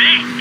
Tricks.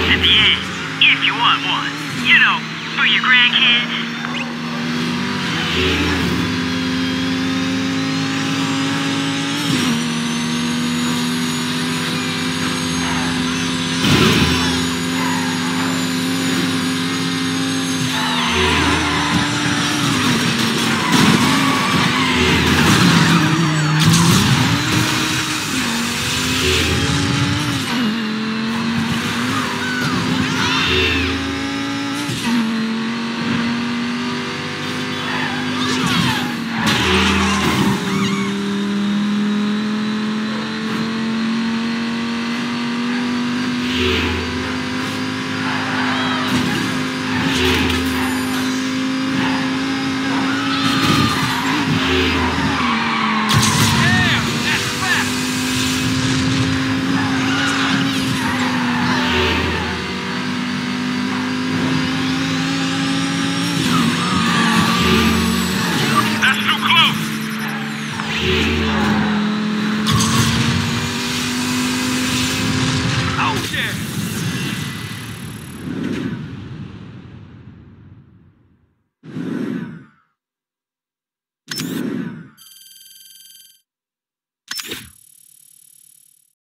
At the end, if you want one. You know, for your grandkids. Mm-hmm. Yeah.